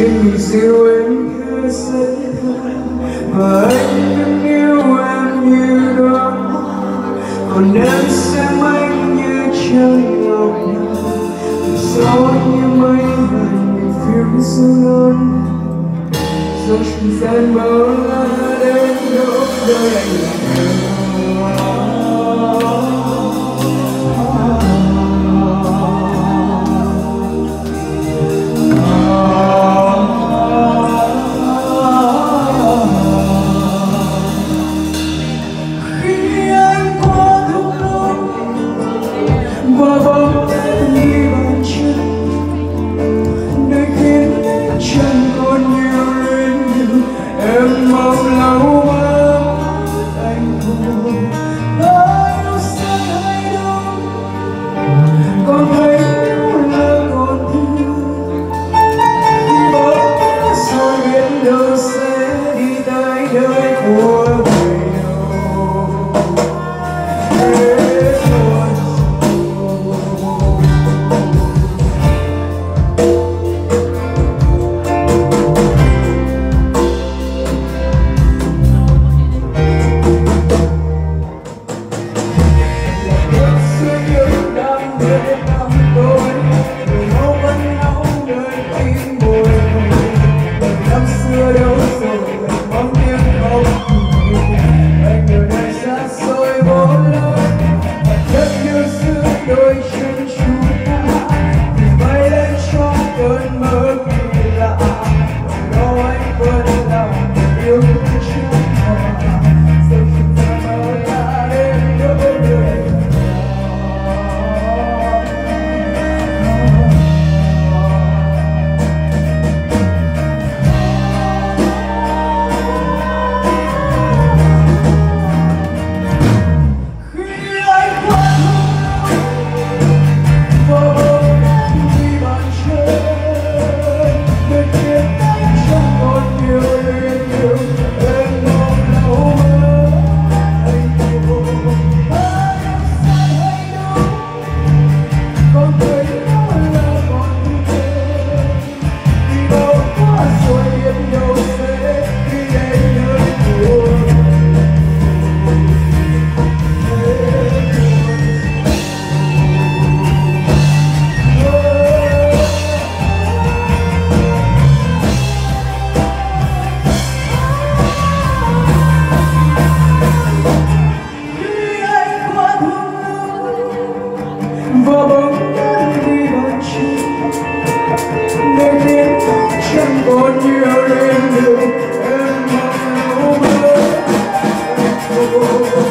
chuyện mình siêu em khá rất và anh vẫn yêu em như đó còn em xem anh như trời ngọc sau như mây ngàn phiêu sương ơn gió thời gian bao la đến lúc đời anh là em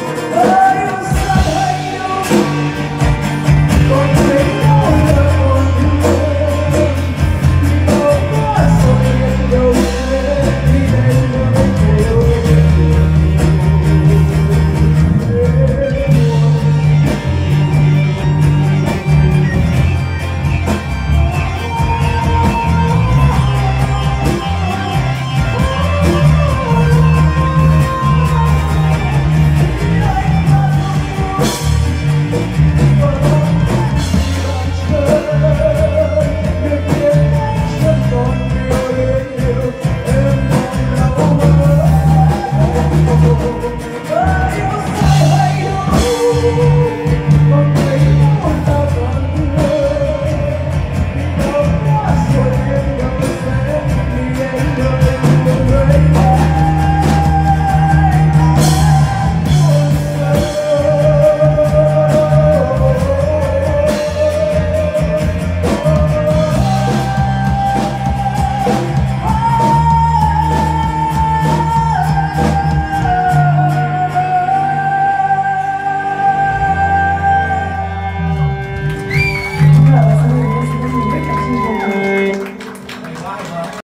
Oh!